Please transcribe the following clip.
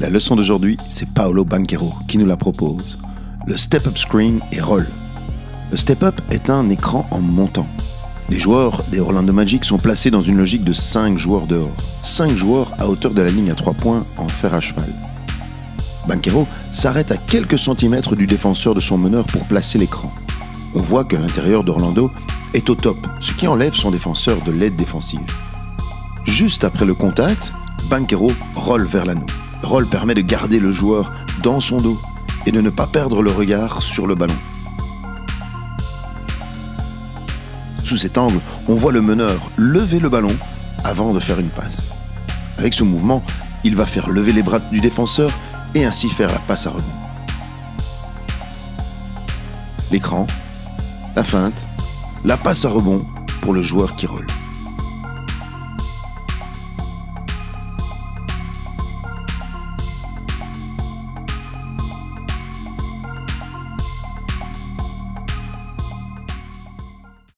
La leçon d'aujourd'hui, c'est Paolo Banquero qui nous la propose. Le step-up screen et roll. Le step-up est un écran en montant. Les joueurs des Orlando Magic sont placés dans une logique de 5 joueurs dehors. 5 joueurs à hauteur de la ligne à 3 points en fer à cheval. Banquero s'arrête à quelques centimètres du défenseur de son meneur pour placer l'écran. On voit que l'intérieur d'Orlando est au top, ce qui enlève son défenseur de l'aide défensive. Juste après le contact, Banquero roll vers l'anneau. Roll permet de garder le joueur dans son dos et de ne pas perdre le regard sur le ballon. Sous cet angle, on voit le meneur lever le ballon avant de faire une passe. Avec ce mouvement, il va faire lever les bras du défenseur et ainsi faire la passe à rebond. L'écran, la feinte, la passe à rebond pour le joueur qui roule.